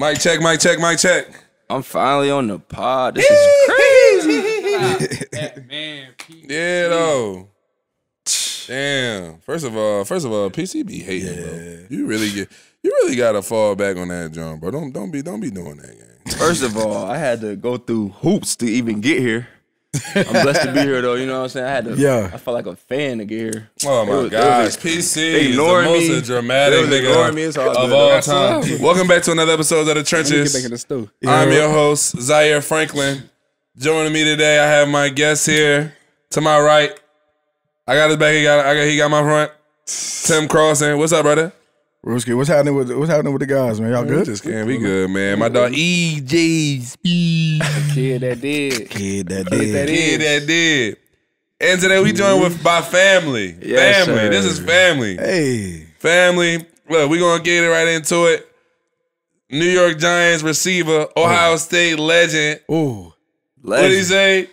Mic check, mic check, mic check. I'm finally on the pod. This is crazy. Man, Yeah, though. Damn. First of all, first of all, PCB hating, bro. You really get, you really gotta fall back on that, John, bro. Don't, don't be, don't be doing that, gang. First of all, I had to go through hoops to even get here. I'm blessed to be here though. You know what I'm saying? I had to. Yeah. I felt like a fan to get here. Oh It my was- it gosh, was- PC is they the ignoring most me. dramatic They was nigga ignoring me. It's all of good, all though. time. Welcome back to another episode of the Let me get Trenches. back in the stew. I'm your host, Zaire Franklin. Joining me today, I have my guest here. To my right, I got his back. He got, I got, he got my front. Tim Crossin. What's up, brother? Ruski, what's happening with what's happening with the guys, man? Y'all good? Just kidding. We good, man. My dog EJ Speed. Kid that did. Kid that that did. Kid that did. And today we joined with by family. Yes, family. sir. This is family. Hey, Family. Look, we gonna get it right into it. New York Giants receiver, Ohio oh. State legend. ooh, What did he say?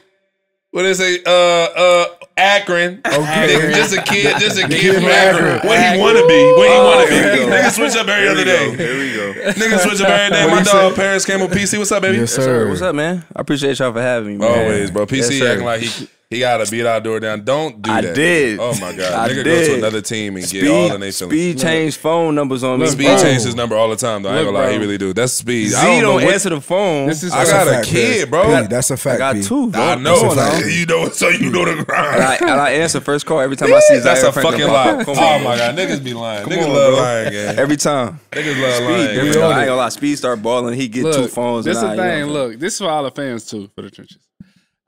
What did he say? Uh, uh, Akron. Okay. just a kid, just a kid from Akron. What he wanna be? What he wanna be? go. Nigga switch up every other day. Here we go. Nigga switch up every day. What My dog say? Parris Campbell PC. What's up, baby? yes Sir, sir. what's up, man? I appreciate y'all for having me. Man. Always, bro. PC Yes, acting like he he gotta beat our door down. Don't do I that. did. Oh my god. I Nigga go to did. another team and get all in Speed, they feelings. speed change phone numbers on me. Speed Oh. changed his number all the time though. I ain't Look, gonna lie, he really do. That's speed. Z I don't, don't, what- answer the phone. This is I got a fact, kid, bro. P, That's a fact. I got P. two. Bro. I know. Come you know, so you know the grind. And I, and I answer first call every time I see That's Zaire a Franklin fucking pop lie. up. Come Oh on, my bro. god, niggas be lying. Niggas on, love bro. lying, gang. Every time. Niggas love Speed, lying. every gang. time. I ain't gonna lie. Speed start balling. He get two phones. this is and the thing. Look, this is for all the fans too, for the trenches.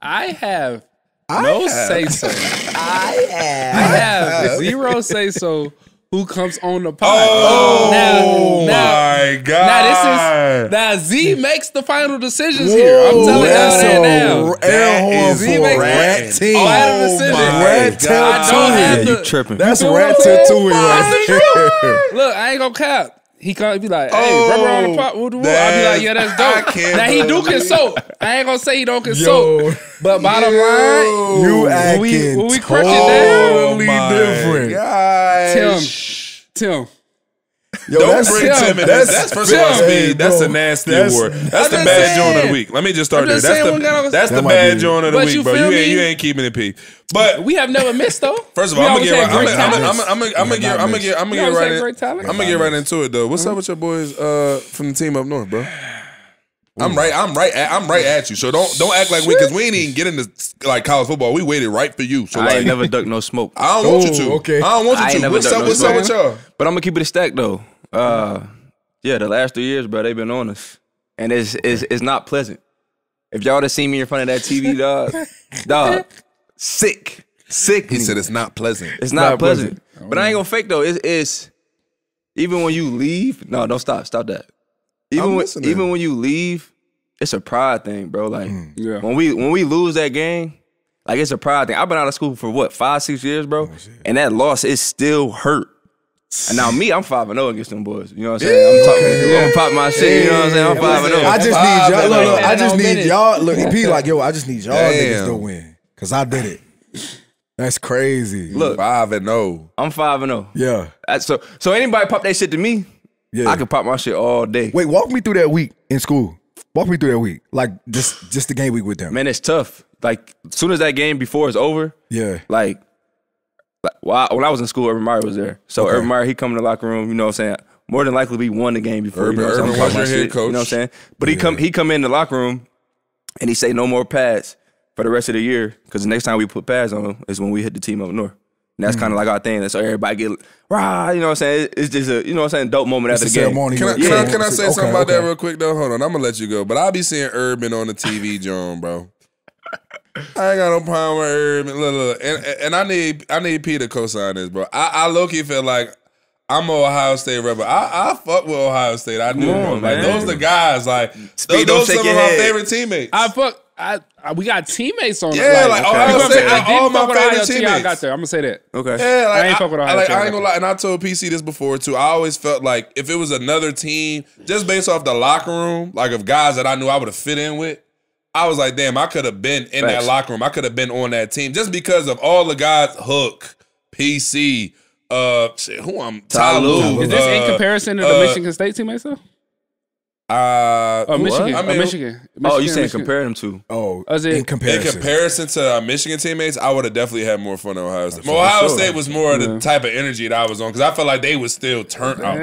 I have no say so. I have. I have zero say so. Who comes on the pod? Oh now, now, my god. now this is now Z makes the final decisions here. I'm telling y'all that's that a now. That air is rat rat team. Oh, Final Oh decision. my Rat god. I don't have Yeah, to. you tripping. That's rat what I'm saying? tattooing right there. Look, I ain't gonna cap. He come, be like, "Hey, Oh, rubber on the pot." Woo, woo. I'll be like, "Yeah, that's I dope." can't Now he do consult. I ain't gonna say he don't Yo. consult, but bottom line, You When acting we- when we crush it down, totally different. Gosh. Tim, Tim, Yo, Don't that's- bring Tim, Tim in. that's- That's, that's first of all, speed. That's a nasty that's- award. That's I'm the just bad joint of the week. Let me just start I'm there. That's the we that's the That might bad be- joint of the But week, bro. You ain't you ain't keeping it p. But we have never missed though. First of all, I'm gonna get right. I'm gonna, I'm talent. gonna, I'm gonna, I'm gonna get, I'm gonna get, I'm gonna get right in. I'm gonna get right into it though. What's up with your boys uh, from the team up north, bro? I'm right. I'm right. At, I'm right at you. So don't don't act like we because we ain't even get into like college football. We waited right for you. So I like, ain't never ducked no smoke. I don't want you to. Okay. I don't want you I to. What's up? no What's up with smoke. y'all? But I'm gonna keep it a stack though. Uh, yeah, the last three years, bro, they've been on us, and it's it's, it's not pleasant. If y'all have seen me in front of that TV, dog, dog, sick, sick. He said it's not pleasant. it's not, not pleasant. But I ain't gonna fake though. It's, it's even when you leave. No, don't stop. Stop that. Even I'm when listening. even when you leave, it's a pride thing, bro. Like Yeah. when we when we lose that game, like it's a pride thing. I've been out of school for what five six years, bro, and that loss is still hurt. And now me, I'm five and zero against them boys. You know what I'm saying? I'm talking. I'm gonna pop my shit. You know what I'm saying? I'm five and oh. I zero. just need y'all. Look, oh. look, I just need y'all. Look, he like, yo, I just need y'all Damn. niggas to win. Cause I did it. That's crazy. Look, Five and oh. I'm five and zero. Yeah. That's- So so anybody pop that shit to me, Yeah. I can pop my shit all day. Wait, walk me through that week in school. Walk me through that week. Like just just the game week with them. Man, it's tough. Like as soon as that game before is over, Yeah. like, like well, I- when I was in school, Urban Meyer was there. So Okay. Urban Meyer, he come in the locker room. You know what I'm saying? More than likely, we won the game before. Urban- you know Urban was your head shit, coach. You know what I'm saying? But he come he come in the locker room, and he say no more pads for the rest of the year because the next time we put pads on him is when we hit the team up north. And that's Mm. kind of like our thing. That's so everybody get rah. You know what I'm saying? It's just a you know what I'm saying dope moment It's after the the game. ceremony. Can I, with- can, I, can I say Okay, something about that real quick though? Hold on, I'm gonna let you go. But I'll be seeing Urban on the TV, John, bro. I ain't got no problem with Urban. Look, look, and, and I need I need Peter to co-sign this, bro. I, I low key feel like I'm an Ohio State rebel. I, I fuck with Ohio State. I do, Come bro. on, Like man. those the guys. Like Speed, those, don't those some of your my head. favorite teammates. I fuck. I, I we got teammates on. Yeah, it. like, okay. Ohio You know I'm saying? I didn't all my fuck with favorite Ohio till y'all got there. I'm gonna say that. Okay. Yeah, like I ain't fuck with Ohio I, like, till I I ain't got gonna lie, and I told PC this before too. I always felt like if it was another team, just based off the locker room, like of guys that I knew I would have fit in with, I was like, damn, I could have been in that locker room. I could have been on that team just because of all the guys. Hook, PC, uh, shit, who I'm Ty Lue. Is this in uh, comparison to the uh, Michigan State teammates though? Uh, Oh, Michigan. I oh, mean, Michigan. Oh, you saying compare them to? Oh, Was it- in In comparison. comparison to uh, Michigan teammates, I would have definitely had more fun at Ohio State. Ohio sure. State was more of the type of energy that I was on because I felt like they was still turned out.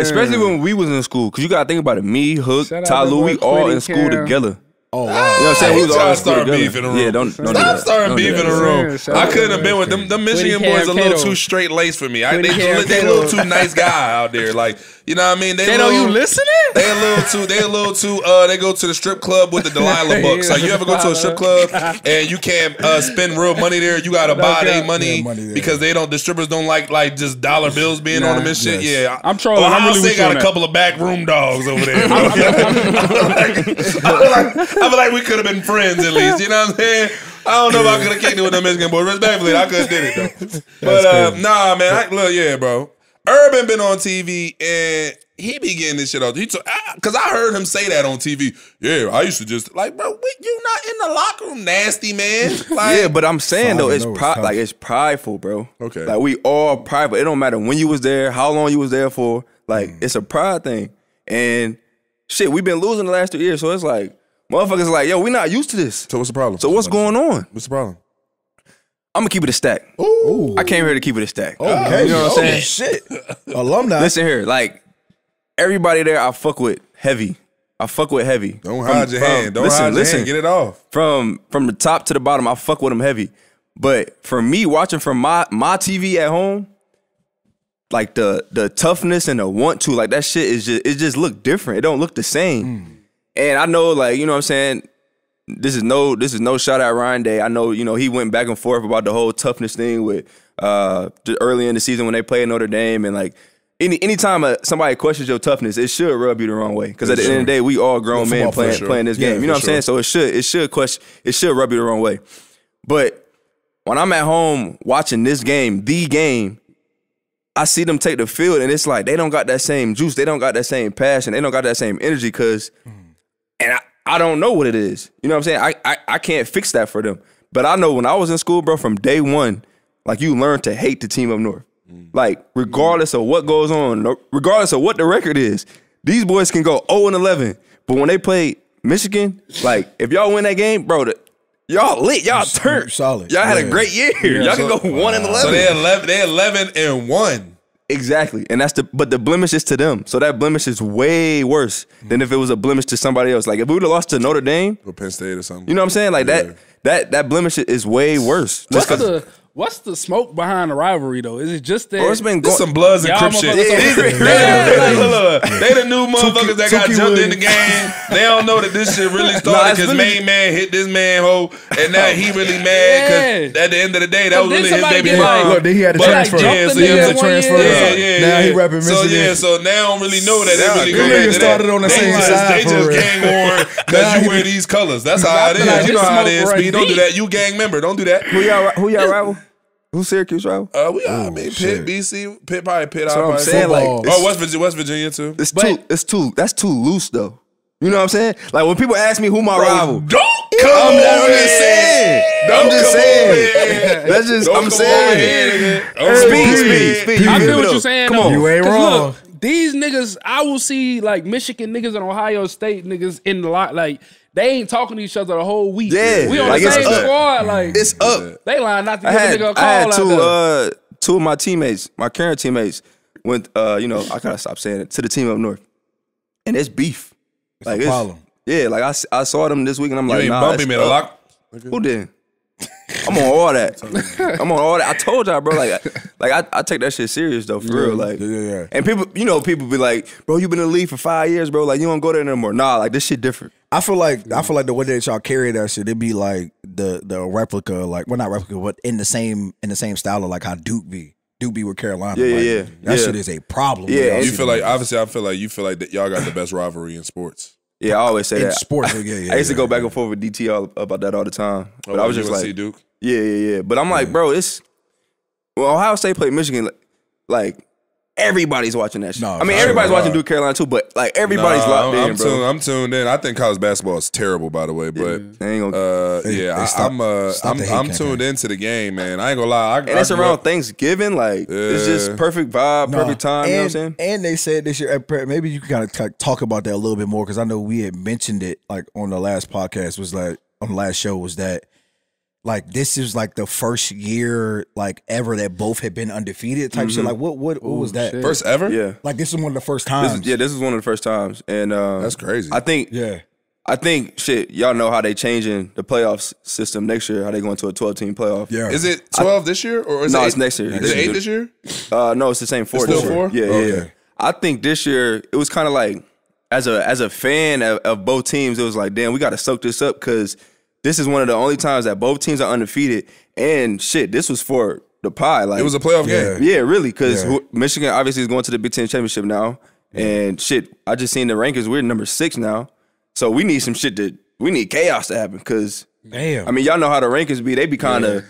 Especially when we was in school, cause you gotta think about it. Me, Hook, Shout Ty to Lue, we all in school Cam. together. Oh wow. You know what I'm saying? We was Y'all all in school start beef in the room. Yeah, don't, don't do Stop that. starting Don't do beef in that. the room. Shout I couldn't to have been with them. Them Michigan Cam boys a little too straight laced for me. I, they, Quiddy Cam they a little too nice guy out there. Like you know what I mean? They Kato, little, you listening? They a little too. They a little too. Uh, they go to the strip club with the Delilah bucks. Like you ever go to a strip club and you can't uh, spend real money there? You gotta buy their money money because they don't. The strippers don't like like just dollar bills being on them and shit. Yes. Yeah, I'm trolling. I'm really State got a couple of back room dogs over there. I feel like, I feel like, I feel like we could have been friends at least. You know what I'm saying? I don't know if I could have kicked it with the Michigan boys. Respectfully, I could have did it though. But uh, nah, man. I, look, yeah, bro. Urban been on TV and he be getting this shit off. He t- I, Cause I heard him say that on TV. Yeah, I used to just like, bro, we, you not in the locker room, nasty man. Like, Yeah, but I'm saying though, Five it's and is pri- tough. like it's prideful, bro. Okay. Like we all prideful. It don't matter when you was there, how long you was there for. Like Mm. it's a pride thing. And shit, we've been losing the last two years, so it's like motherfuckers like, yo, we not used to this. so what's the problem? So what's going on? What's the problem? I'm gonna keep it a stack. Ooh. I came here to keep it a stack. Okay. You know what I'm oh, saying? Shit. Alumni. Listen here, like everybody there, I fuck with heavy. I fuck with heavy. Don't From- hide your from- hand. Don't listen, hide your listen. hand. Get it off. from from the top to the bottom, I fuck with them heavy. But for me, watching from my my TV at home, like the the toughness and the want to, like that shit is just it just look different. It don't look the same. Hmm. And I know, like you know, what I'm saying this is no this is no shot at Ryan Day. I know you know he went back and forth about the whole toughness thing with uh early in the season when they played Notre Dame and like. Any anytime uh, somebody questions your toughness, it should rub you the wrong way. Because at the end of the day, we all grown men playing player. playing this Yeah, game. You know what I'm saying? So it should it should question it should rub you the wrong way. But when I'm at home watching this game, the game, I see them take the field and it's like they don't got that same juice, they don't got that same passion, they don't got that same energy because and I, I don't know what it is. You know what I'm saying? I, I I can't fix that for them. But I know when I was in school, bro, from day one, like you learn to hate the team up north. Mm. Like, mm. regardless of what goes on, regardless of what the record is, these boys can go 0 and 11. But when they play Michigan, like, if y'all win that game, bro, the, y'all lit, y'all turned. solid. Y'all had a great year. y'all can go 1 and 11. So they eleven. They eleven and one. Exactly. And that's the but the blemish is to them. So that blemish is way worse than if it was a blemish to somebody else. Like if we would have lost to Notre Dame, Or Penn State or something. you know what I'm saying? Like Yeah. that that that blemish is way worse. What's the what's the smoke behind the rivalry though? Is it just that? Oh, it's been This going. some Bloods and Y'all Crip shit. motherfuckers They, don't- they, they, look, look, they the new motherfuckers that got Tukey jumped in the Williams. game. They don't know that this shit really started it's because really- main man hit this man hoe, and now he really mad because Yeah. at the end of the day, that But was then really his baby get like- mom. Look, then he had to But, transfer. Yeah, Jumped so he had to transfer. year. Yeah, yeah, Now he rapping So yeah, so now I don't really know that they Nah, really them go back niggas to started on the they same side They for just gang war because you wear these colors. That's how it I feel like is. You know how it smoke is. run Speed. Don't do that. You gang member. Don't do that. who y'all who y'all rival? Who Syracuse rival? Uh, we I mean, Pitt, shit. BC, Pitt, probably Pitt. That's what I'm saying. Like, oh, West Virginia, West Virginia too. It's But- too. It's too. That's too loose though. You know what I'm saying? Like when people ask me who my rival, Don't I'm, come I'm over just saying. Don't I'm just come saying. over. That's just. Don't I'm saying. over here, nigga. Speed, speed, speed. I feel know. what you're saying. Come on. You ain't wrong. Look, these niggas, I will see like Michigan niggas and Ohio State niggas in the lot. Like they ain't talking to each other the whole week. Yeah, we on like, the same up. squad. Like It's up. they line not to I give had, a nigga a call I had out two there. uh two of my teammates, my current teammates, went uh, you know, I gotta stop saying it, to the team up north. And it's beef. like a problem. Yeah, like I saw them this week and I'm You like, ain't nah, bumping it's me in a up. lock. Who did? I'm on all that. I'm on all that. I told y'all, bro. Like, like I, I take that shit serious though, for real. Like, yeah, yeah, yeah. And people, you know, people be like, bro, you been in the league for five years, bro. Like, you don't go there no more. Nah, like this shit different. I feel like I mm-hmm. feel like the way that y'all carry that shit, it'd be like the the replica, like well not replica, but in the same in the same style of like how Duke be. Duke be with Carolina. Yeah, like, yeah, yeah. That Yeah. shit is a problem. Yeah, y'all and You see feel like niggas. obviously I feel like you feel like that y'all got the best rivalry in sports. Yeah, I always say in that. sports. Yeah, yeah, I used to yeah, go back and forth with DT all, about that all the time. But Oh, I was just UNC like, Duke. yeah, yeah, yeah. But I'm like, bro, it's well, Ohio State played Michigan. like- Like everybody's watching that shit. No, I mean, everybody's watching Duke Carolina too, but like everybody's Nah, locked I'm, in, I'm bro. Tuned, I'm tuned in. I think college basketball is terrible, by the way, but. They Uh, They- yeah, they I, stop- I'm uh, I'm, I'm tuned into the game, man. I ain't gonna lie. I, and it's I around up- Thanksgiving. Like it's just perfect vibe, No, perfect time. And, you know what I'm saying? And they said this year, uh, maybe you can kind of talk about that a little bit more because I know we had mentioned it like on the last podcast was like on the last show was that like this is like the first year like ever that both had been undefeated type shit. Like what what what was that? shit. First ever. Yeah. Like this is one of the first This times. is, yeah, this is one of the first times, and um, That's crazy. I think yeah. I think shit. Y'all know how they changing the playoffs system next year. How they going to a 12 team playoff? Yeah. Is it 12 this year or is No, it it's next year. Is Next it eight year. this year? Uh, no, it's the same four. It's still year. four? Yeah, yeah, Okay. yeah. I think this year it was kind of like as a as a fan of, of both teams, it was like, damn, we got to soak this up because this is one of the only times that both teams are undefeated. And shit, this was for the pie. Like It was a playoff Yeah. game. yeah, really, because Yeah. Michigan obviously is going to the Big Ten championship now, and shit, I just seen the rankings. We're number six now, so we need some shit to we need chaos to happen because Damn. I mean y'all know how the rankings be. They be kind of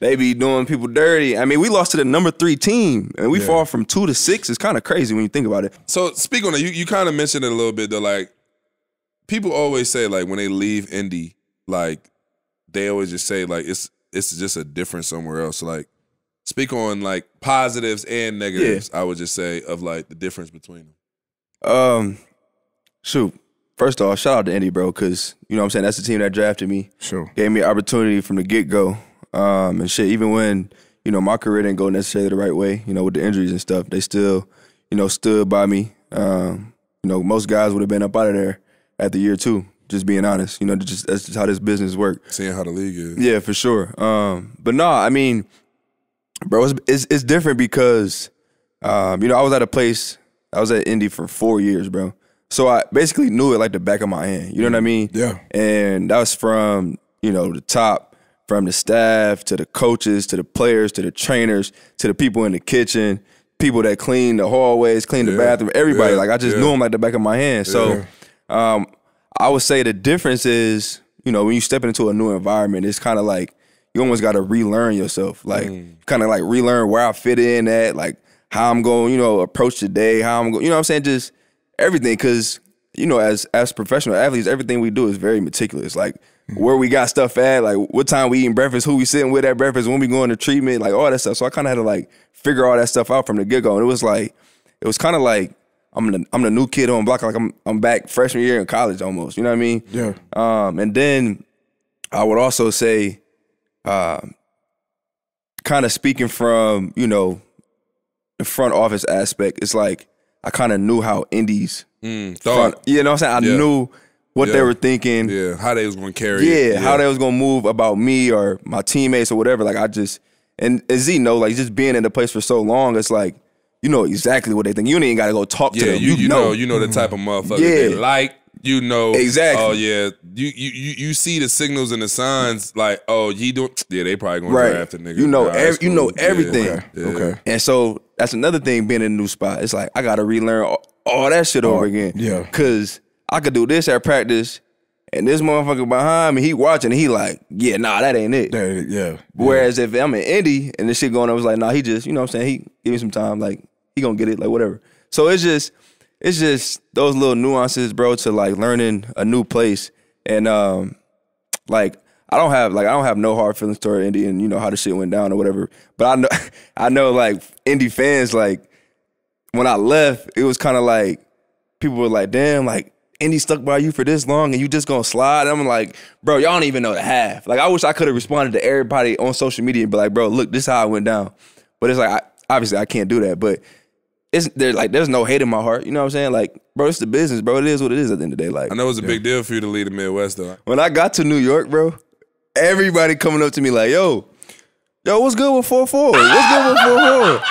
they be doing people dirty. I mean we lost to the number three team, and we fall from two to six. It's kind of crazy when you think about it. So speak on that. You you kind of mentioned it a little bit though. Like people always say, like when they leave Indy, like they always just say like it's it's just a difference somewhere else. So, like speak on like positives and negatives. I would just say of like the difference between them. Um, shoot. First off, shout out to Indy, bro, because you know what I'm saying that's the team that drafted me. Sure. Gave me opportunity from the get go. Um, and shit, even when, you know, my career didn't go necessarily the right way, you know, with the injuries and stuff, they still, you know, stood by me. Um, you know, most guys would have been up out of there at the year two, just being honest. You know, just that's just how this business works. Seeing how the league is. Yeah, for sure. Um, but no, I mean, bro, it's, it's it's different because, um, you know, I was at a place, I was at Indy for four years, bro. So I basically knew it like the back of my hand. You know what I mean? Yeah. And that was from you know the top, from the staff to the coaches to the players to the trainers to the people in the kitchen, people that clean the hallways, clean the Yeah. bathroom, everybody. Yeah. Like I just Yeah. knew them like the back of my hand. So, um, I would say the difference is, you know, when you step into a new environment, it's kind of like you almost got to relearn yourself. Like, mm. kind of like relearn where I fit in at, like how I'm going, you know, approach the day, how I'm going, you know what I'm saying? Just everything. Cause, you know, as as professional athletes, everything we do is very meticulous. Like, mm. where we got stuff at, like what time we eating breakfast, who we sitting with at breakfast, when we going to treatment, like all that stuff. So I kind of had to like figure all that stuff out from the get go. And it was like, it was kind of like, I'm the I'm the new kid on block. Like I'm I'm back freshman year in college almost. You know what I mean? Yeah. Um, and then I would also say, um, kind of speaking from you know the front office aspect, it's like I kind of knew how Indy's Mm, front. thought. You know what I'm saying? I Yeah. knew what they were thinking. Yeah, how they was gonna carry. Yeah, it. how they was gonna move about me or my teammates or whatever. Like I just and, and Z know like just being in the place for so long, it's like you know exactly what they think. You ain't even gotta go talk to them. you, you know. you know the type of motherfucker they Yeah. like. You know oh, Exactly. Oh yeah, you you you you see the signals and the signs like oh he do yeah they probably gonna Right. draft a nigga. You know Nah, ev- you know cool. Yeah, everything. yeah. Okay. And so that's another thing being in a new spot. It's like I gotta relearn all, all that shit over oh, again. yeah. Cause I could do this at practice and this motherfucker behind me, he watching he like, yeah, nah, that ain't it. Yeah. yeah. Whereas if I'm in Indy and this shit going on, I was like, nah, he just, you know what I'm saying? He give me some time, like he gonna get it, like whatever. So it's just, it's just those little nuances, bro, to like learning a new place. And um, like I don't have like I don't have no hard feelings toward Indy and you know how the shit went down or whatever. But I know I know like Indy fans, like when I left, it was kind of like people were like, damn, like Indy stuck by you for this long and you just gonna slide. I'm like, bro, y'all don't even know the half. Like I wish I could have responded to everybody on social media and be like, bro, look, this is how it went down. But it's like I, obviously I can't do that. But it's there's like there's no hate in my heart. You know what I'm saying? Like, bro, it's the business, bro. It is what it is at the end of the day. Like I know it's a big deal for you to lead the Midwest though. when I got to New York, bro, everybody coming up to me like, yo, yo, what's good with 4-4? What's good with 4-4?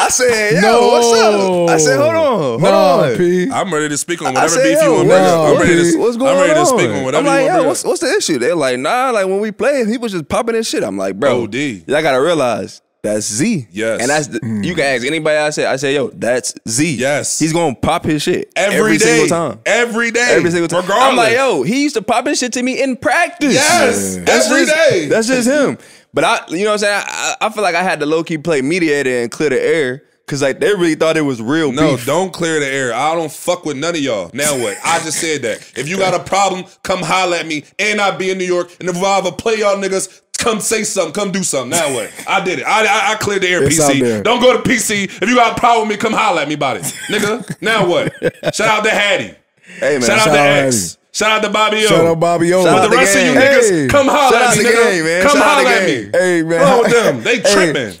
I said, yo, what's up? I said, hold on, hold No, on. P. I'm ready to speak on I whatever said, beef you want to bring up. I'm no, ready to, P. what's going I'm ready on? to speak on whatever I'm like, you yo, want to what's, what's the issue? They're like, nah, like when we play, he was just popping his shit. I'm like, bro, OD. y'all gotta realize that's Z. Yes. And that's the, you can ask anybody I say, I say, yo, that's Z. Yes. He's gonna pop his shit every day, Every single time. Every day. Every single time. Regardless. I'm like, yo, he used to pop his shit to me in practice. Yes, That's every just, day. That's just him. But I, you know what I'm saying? I, I feel like I had to low key play mediator and clear the air Cause like they really thought it was real No, beef. don't clear the air. I don't fuck with none of y'all. Now what? I just said that. If you got a problem, come holler at me. And I be in New York. And if I ever play y'all niggas, come say something. Come do something. Now what? I did it. I, I, I cleared the air, It's. PC. Don't go to PC. If you got a problem with me, come holler at me about it. Nigga, now what? Shout out to Hattie. Hey man, Shout out to out X. Shout out to Bobby O. Shout out Bobby O. For Shout the out the rest of you gang. niggas, Hey. come holler Shout at me, the nigga. gang, man. Come Shout holler at me. Hey man, What's wrong with them? They Hey, tripping.